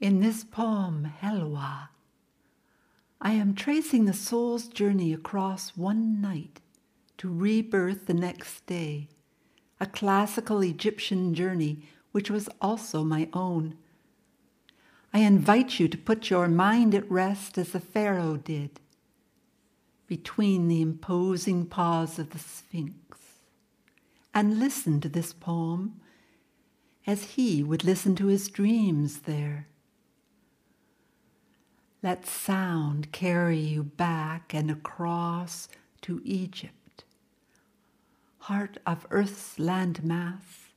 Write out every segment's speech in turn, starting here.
In this poem, Helwa, I am tracing the soul's journey across one night to rebirth the next day, a classical Egyptian journey which was also my own. I invite you to put your mind at rest as the Pharaoh did, between the imposing paws of the Sphinx, and listen to this poem as he would listen to his dreams there. Let sound carry you back and across to Egypt, heart of Earth's landmass,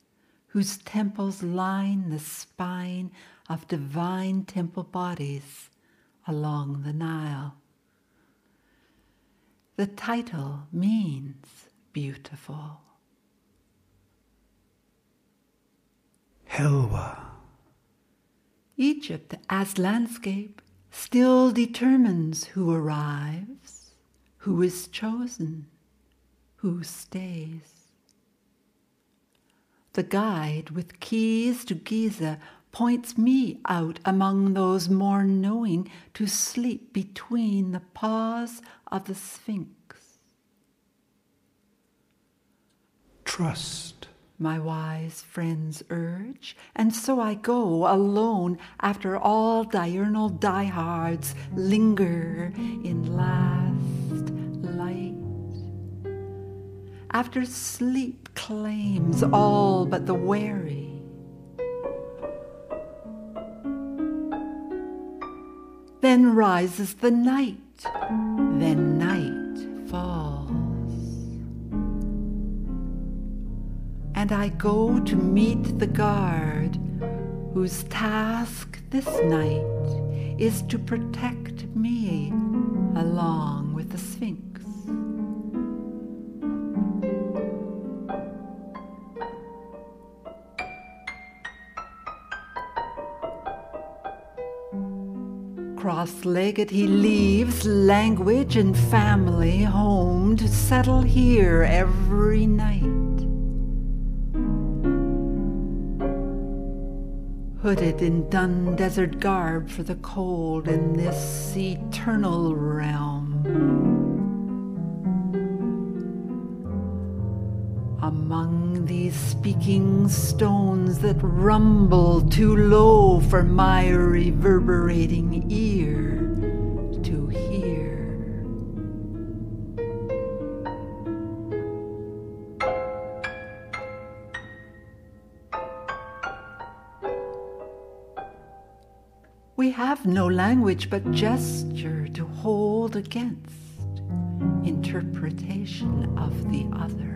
whose temples line the spine of divine temple bodies along the Nile. The title means beautiful. Helwa. Egypt as landscape still determines who arrives, who is chosen, who stays. The guide with keys to Giza points me out among those more knowing to sleep between the paws of the Sphinx. Trust. My wise friends urge, and so I go alone after all diurnal diehards linger in last light. After sleep claims all but the wary. Then rises the night, then And I go to meet the guard, whose task this night is to protect me along with the Sphinx. Cross legged, he leaves language and family home to settle here every night. Hooded in dun desert garb for the cold in this eternal realm. Among these speaking stones that rumble too low for my reverberating ear have no language but gesture to hold against interpretation of the other.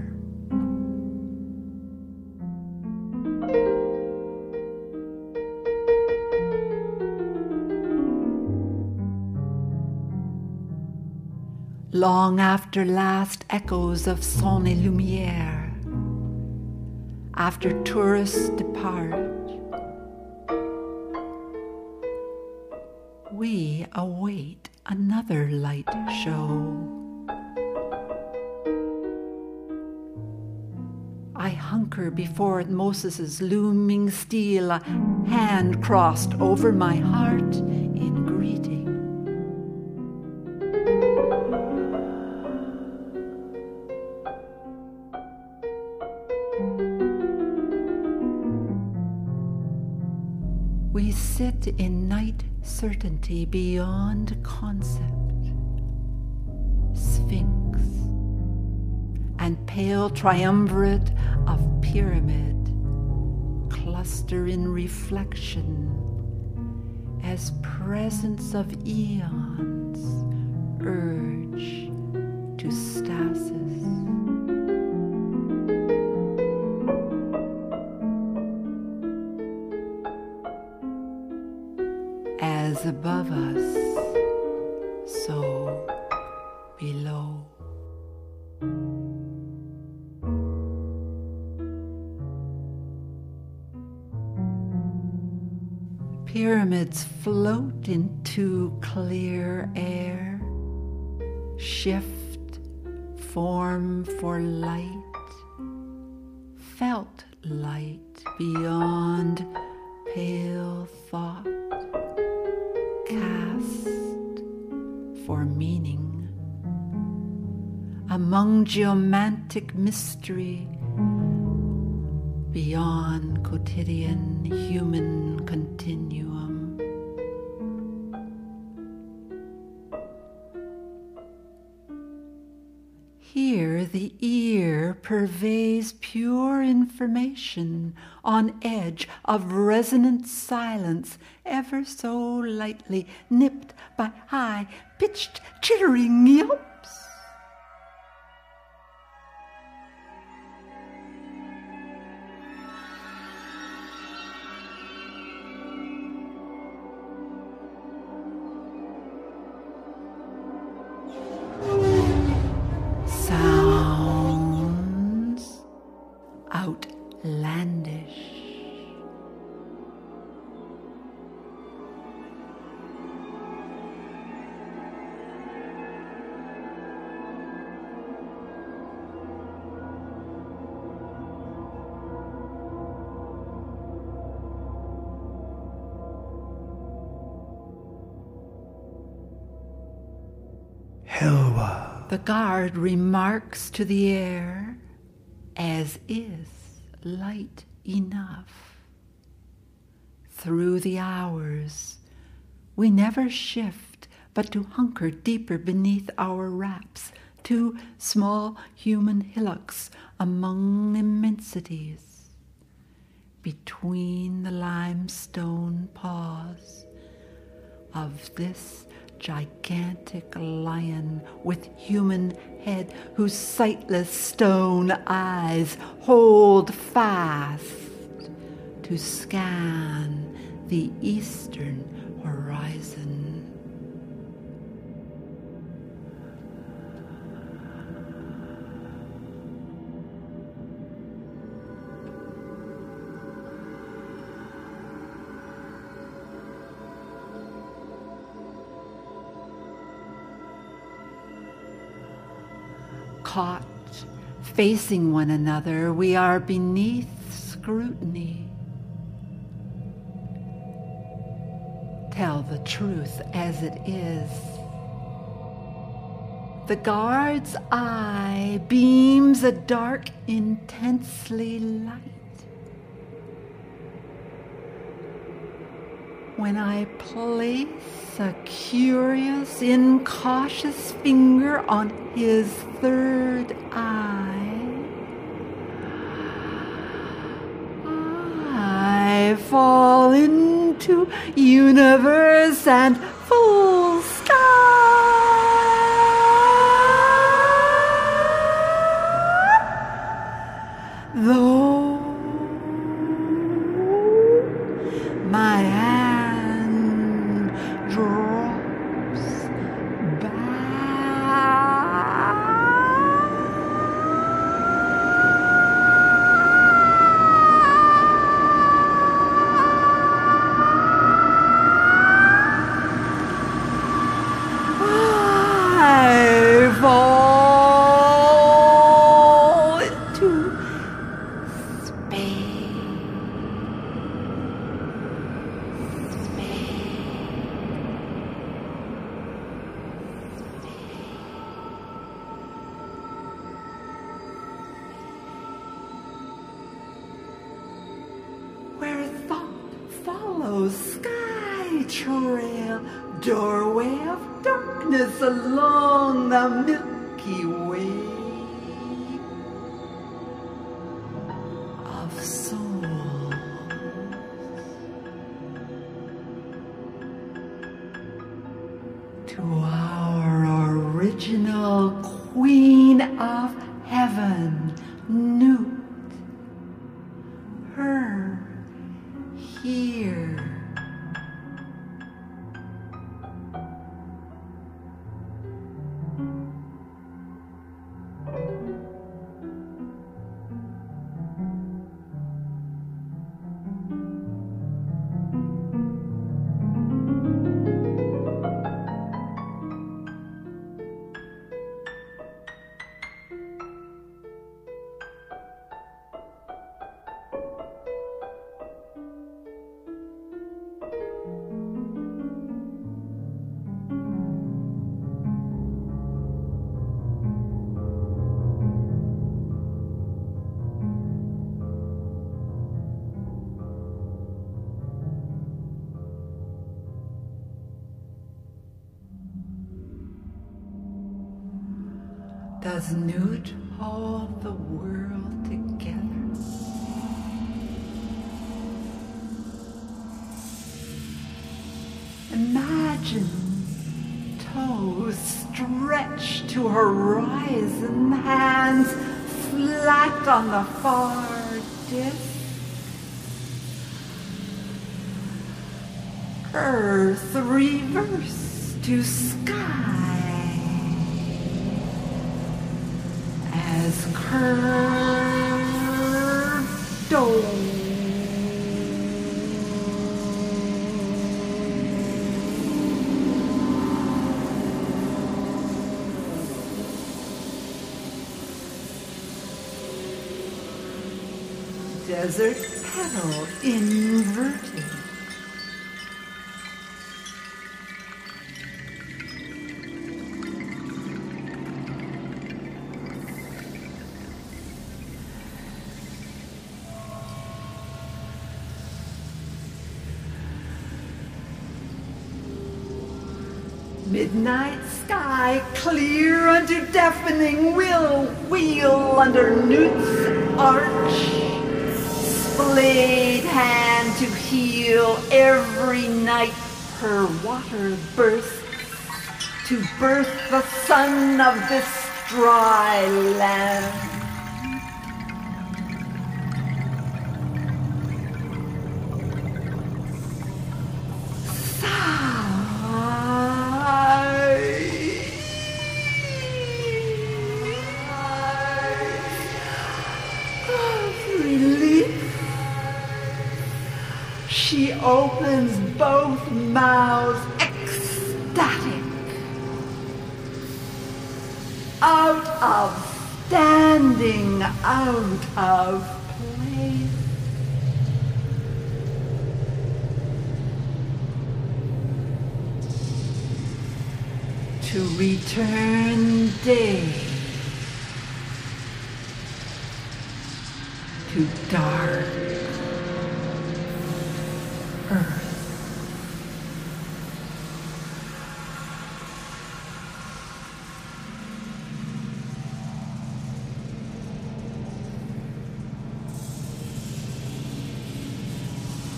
long after last echoes of son et lumiere, after tourists depart, we await another light show. I hunker before Moses' looming stele, a hand crossed over my heart in greeting. We sit in night certainty beyond concept. Sphinx and pale triumvirate of pyramid cluster in reflection as presence of eons urge to stasis. As above us, so below. Pyramids float into clear air, shift form for light, felt light beyond pale thought. Among geomantic mystery beyond quotidian human continuum. Here the ear purveys pure information on edge of resonant silence, ever so lightly nipped by high pitched chittering yelps. The guard remarks to the air, as is light enough. Through the hours, we never shift but to hunker deeper beneath our wraps, two small human hillocks among immensities. Between the limestone paws of this gigantic lion with human head whose sightless stone eyes hold fast to scan the eastern horizon. Facing one another, we are beneath scrutiny. Tell the truth as it is. The guard's eye beams a dark, intensely light. When I place a curious, incautious finger on his third eye, I fall into universe and full sky. Though trail, doorway of darkness along the Milky Way Does Nut hold the world together? Imagine toes stretched to horizon, hands flat on the far disk. Earth reverse to sky as curved dome. Desert petal inverted. Midnight sky clear under deafening will wheel under Nut's arch. Splayed hand to heal every night her water bursts to birth the sun of this dry land. Both mouths, ecstatic. Out of standing, out of place. To return day to dark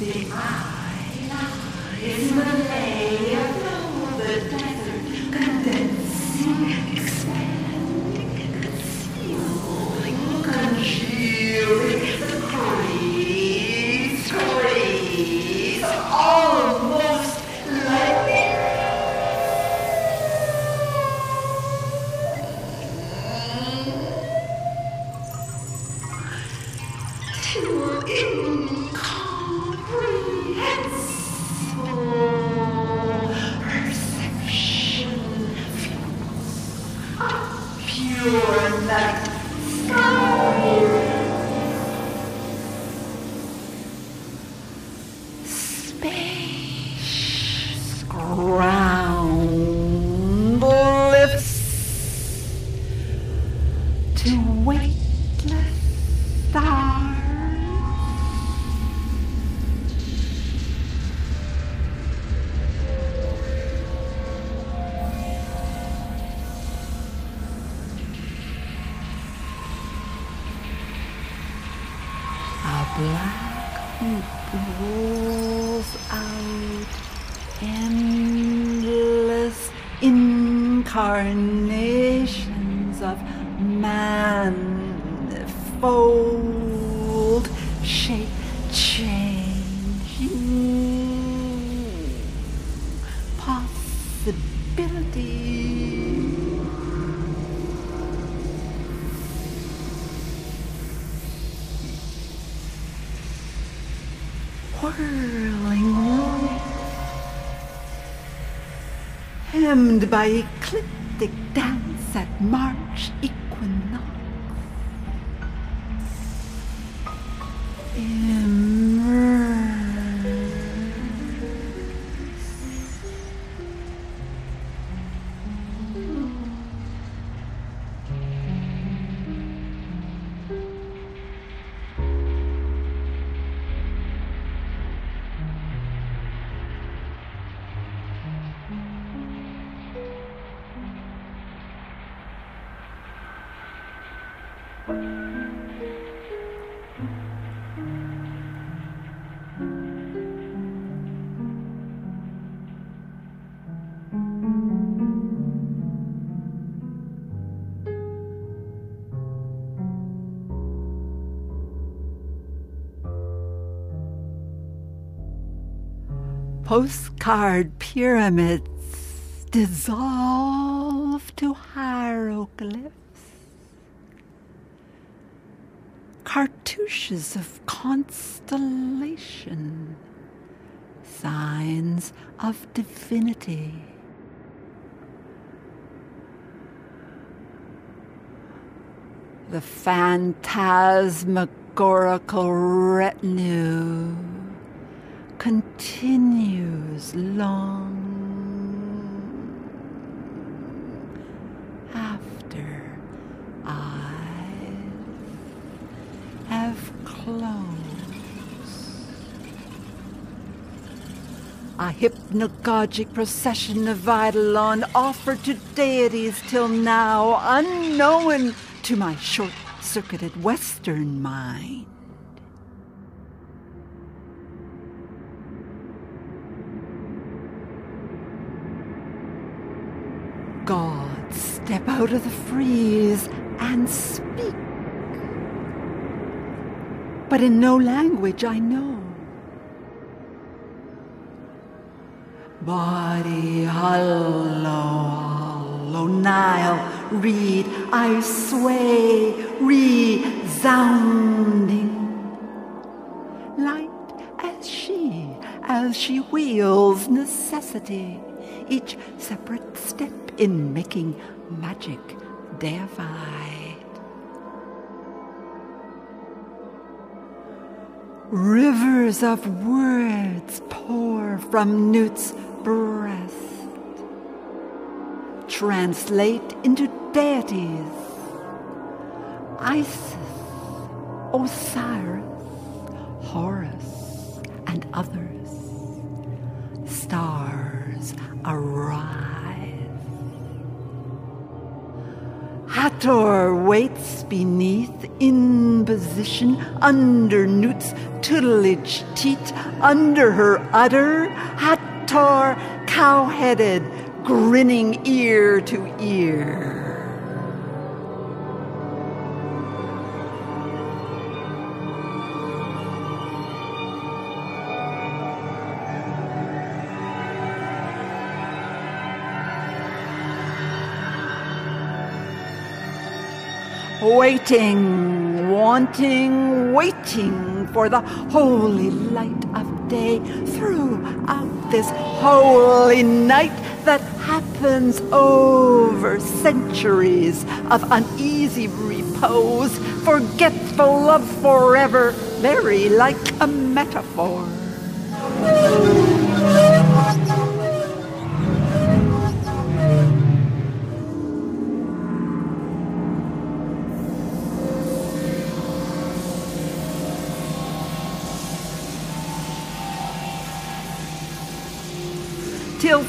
The eye pure night sky. Incarnations of man, manifold by postcard pyramids dissolve to hieroglyphs. Cartouches of constellation, signs of divinity. The phantasmagorical retinue continues long after I have closed. A hypnagogic procession of Eidolon offered to deities till now unknown to my short-circuited Western mind. God, step out of the frieze and speak. But in no language I know. Body hollow, hollow Nile, reed, I sway, resounding. Light as she, as she wheels necessity, each separate step in making magic deified. Rivers of words pour from Nut's breast, translate into deities. Isis, Osiris, Horus, and others. Stars arise. Hathor waits beneath in position under Nut's tutelage teat, under her udder. Hathor cow-headed, grinning ear to ear. Waiting, wanting, waiting for the holy light of day throughout this holy night that happens over centuries of uneasy repose, forgetful of forever, very like a metaphor.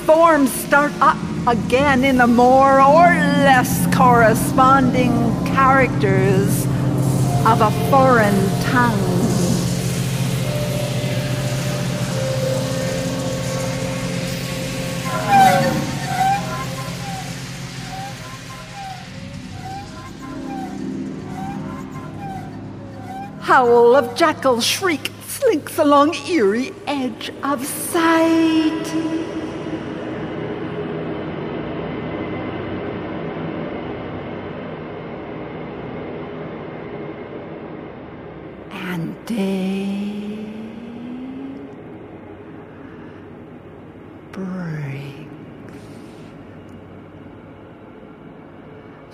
Forms start up again in the more or less corresponding characters of a foreign tongue. Howl of jackal shriek slinks along eerie edge of sight. and day breaks.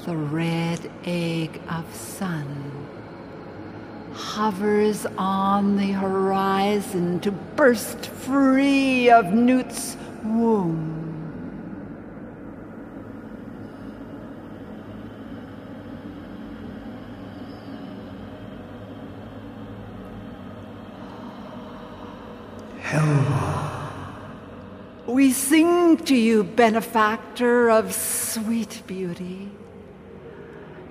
The red egg of sun hovers on the horizon to burst free of Nut's womb. We sing to you, benefactor of sweet beauty,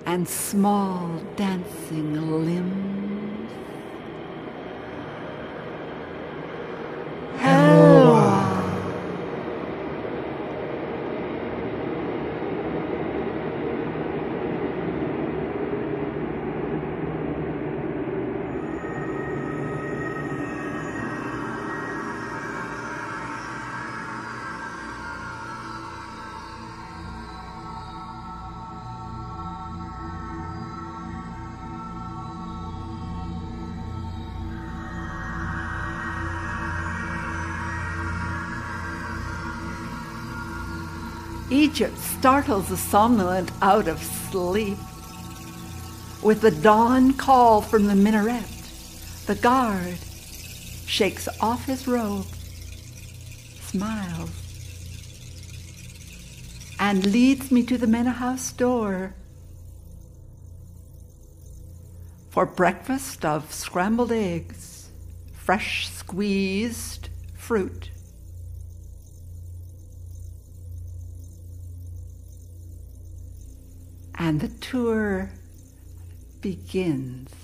and small dancing limbs. Startles the somnolent out of sleep. With the dawn call from the minaret, the guard shakes off his robe, smiles, and leads me to the manor house door for breakfast of scrambled eggs, fresh squeezed fruit. And the tour begins.